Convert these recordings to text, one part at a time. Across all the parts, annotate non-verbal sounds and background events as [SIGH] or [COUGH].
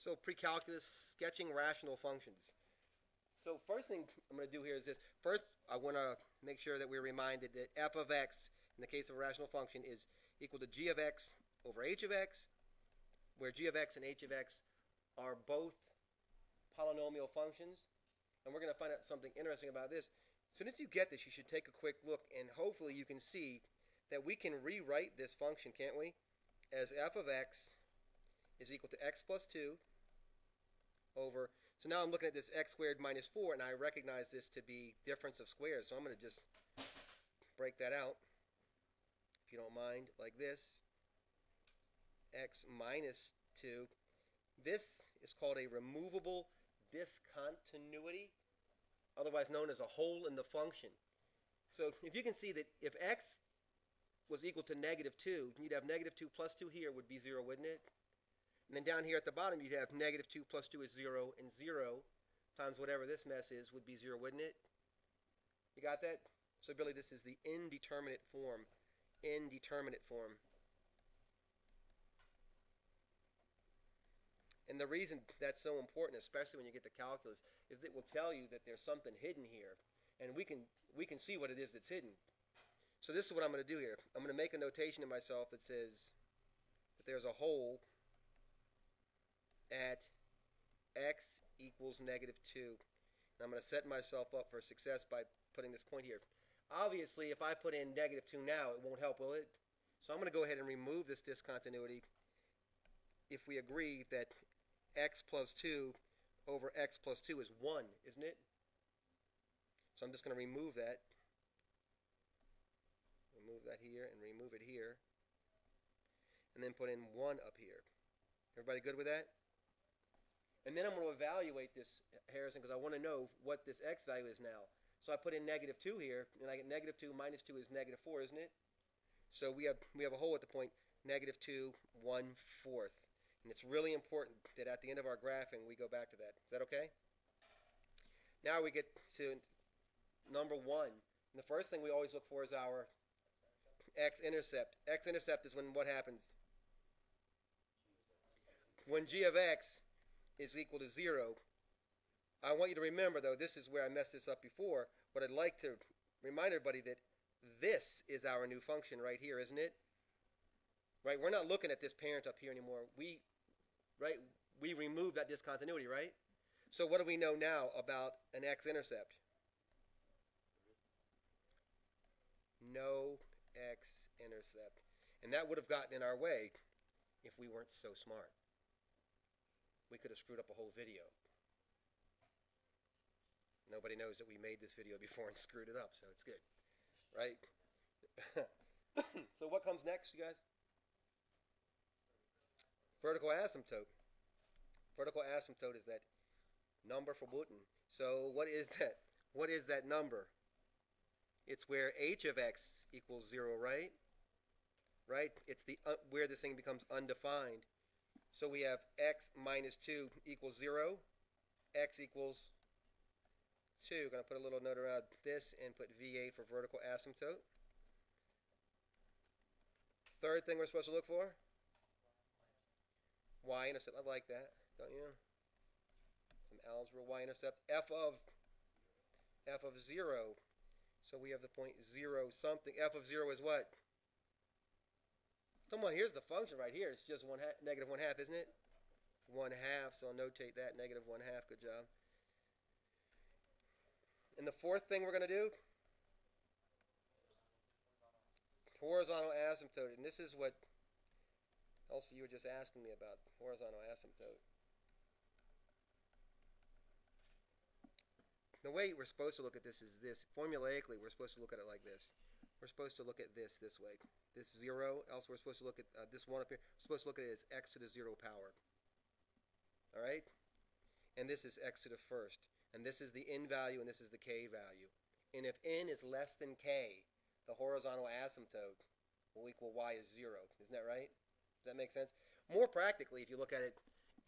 So pre-calculus, sketching rational functions. So first thing I'm going to do here is this. First, I want to make sure that we're reminded that f of x, in the case of a rational function, is equal to g of x over h of x, where g of x and h of x are both polynomial functions. And we're going to find out something interesting about this. As soon as you get this, you should take a quick look, and hopefully you can see that we can rewrite this function, can't we? As f of x is equal to x plus 2 over, so now I'm looking at this x squared minus 4, and I recognize this to be difference of squares, so I'm going to just break that out, if you don't mind, like this. x minus 2. This is called a removable discontinuity, otherwise known as a hole in the function. So if you can see that if x was equal to negative 2, you'd have negative 2 plus 2 here would be 0, wouldn't it? And then down here at the bottom, you'd have negative 2 plus 2 is 0, and 0 times whatever this mess is would be 0, wouldn't it? You got that? So Billy, this is the indeterminate form. Indeterminate form. And the reason that's so important, especially when you get to calculus, is that it will tell you that there's something hidden here. And we can we can see what it is that's hidden. So this is what I'm going to do here. I'm going to make a notation to myself that says that there's a hole at x equals negative 2. And I'm going to set myself up for success by putting this point here. Obviously, if I put in negative 2 now, it won't help, will it? So I'm going to go ahead and remove this discontinuity if we agree that x plus 2 over x plus 2 is 1, isn't it? So I'm just going to remove that. Remove that here and remove it here. And then put in 1 up here. Everybody good with that? And then I'm going to evaluate this, Harrison, because I want to know what this x value is now. So I put in negative 2 here, and I get negative 2 minus 2 is negative 4, isn't it? So we have, we have a hole at the point negative 2, 1 fourth. And it's really important that at the end of our graphing, we go back to that. Is that okay? Now we get to number one. And the first thing we always look for is our x-intercept. X-intercept is when what happens? When g of x is equal to 0. I want you to remember, though, this is where I messed this up before, but I'd like to remind everybody that this is our new function right here, isn't it? Right? We're not looking at this parent up here anymore. We right? We remove that discontinuity, right? So what do we know now about an x-intercept? No x-intercept. And that would have gotten in our way if we weren't so smart. We could have screwed up a whole video. Nobody knows that we made this video before and screwed it up, so it's good, right? [COUGHS] so what comes next, you guys? Vertical asymptote. Vertical asymptote is that number for Wooten. So what is that? What is that number? It's where h of x equals 0, right? Right? It's the uh, where this thing becomes undefined. So we have x minus 2 equals 0. x equals 2. Going to put a little note around this and put VA for vertical asymptote. Third thing we're supposed to look for? y-intercept. I like that, don't you? Some algebra y-intercept. f of f of 0. So we have the point 0 something. f of 0 is what? Come on, here's the function right here. It's just one half, negative 1 half, isn't it? 1 half, so I'll notate that, negative 1 half. Good job. And the fourth thing we're going to do? Horizontal asymptote. And this is what also, you were just asking me about horizontal asymptote. The way we're supposed to look at this is this. Formulaically, we're supposed to look at it like this. We're supposed to look at this this way. This 0, else we're supposed to look at uh, this 1 up here. We're supposed to look at it as x to the 0 power. All right? And this is x to the first. And this is the n value, and this is the k value. And if n is less than k, the horizontal asymptote will equal y is 0. Isn't that right? Does that make sense? More practically, if you look at it,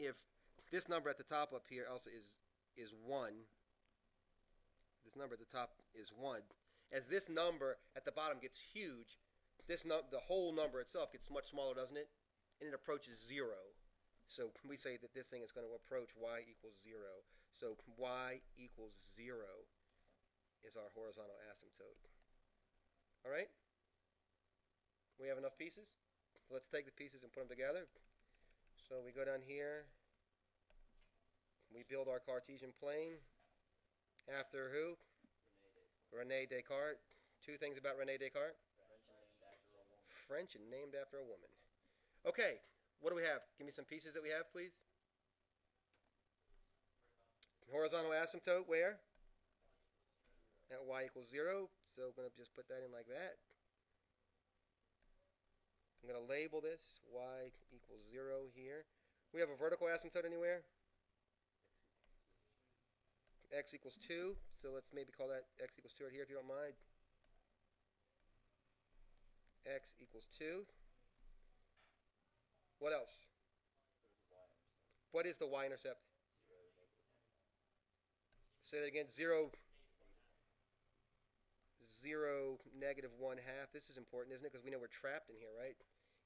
if this number at the top up here also is is one, this number at the top is one. As this number at the bottom gets huge, this num- the whole number itself gets much smaller, doesn't it? And it approaches zero. So we say that this thing is going to approach y equals zero. So y equals zero is our horizontal asymptote. All right? We have enough pieces? Let's take the pieces and put them together. So we go down here. We build our Cartesian plane after who? Rene Descartes. Two things about Rene Descartes. French and named after a woman. Okay, what do we have? Give me some pieces that we have, please. Horizontal asymptote, where? At y equals 0. So I'm going to just put that in like that. I'm going to label this y equals 0 here. We have a vertical asymptote anywhere? X equals 2. So let's maybe call that x equals 2 right here if you don't mind. x equals 2. What else? What is the y-intercept? Say that again. 0, 0, negative 1 half. This is important, isn't it? Because we know we're trapped in here, right?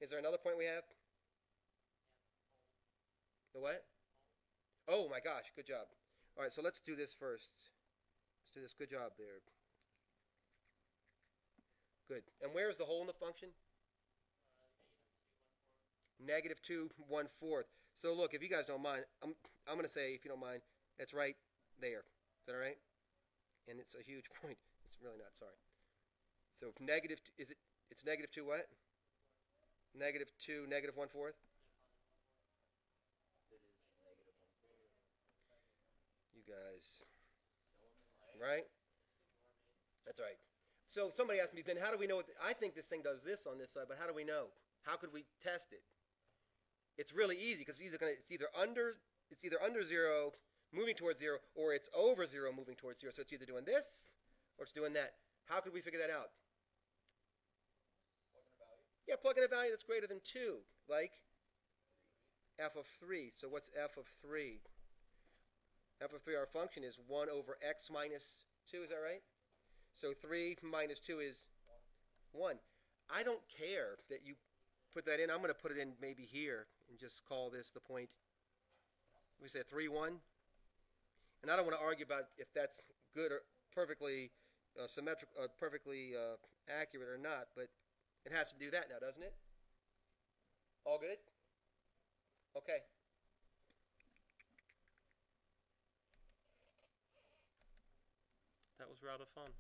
Is there another point we have? The what? Oh my gosh, good job. All right, so let's do this first. Let's do this. Good job there. Good. And where is the hole in the function? Negative 2, 1 fourth. So look, if you guys don't mind, I'm, I'm going to say, if you don't mind, it's right there. Is that all right? And it's a huge [LAUGHS] point. It's really not, sorry. So negative, is it, it's negative 2 what? Negative 2, negative 1 fourth? Guys. Right? That's right. So somebody asked me, then how do we know? What I think this thing does this on this side, but how do we know? How could we test it? It's really easy because it's either it's either under it's either under zero, moving towards zero, or it's over zero, moving towards zero. So it's either doing this or it's doing that. How could we figure that out? Yeah, plug in a value that's greater than two, like f of three. So what's f of three? F of 3, our function is 1 over x minus 2, is that right? So 3 minus 2 is 1. I don't care that you put that in. I'm going to put it in maybe here and just call this the point. We say 3, 1. And I don't want to argue about if that's good or perfectly uh, symmetric, uh, perfectly uh, accurate or not, but it has to do that now, doesn't it? All good? Okay. Was rather fun.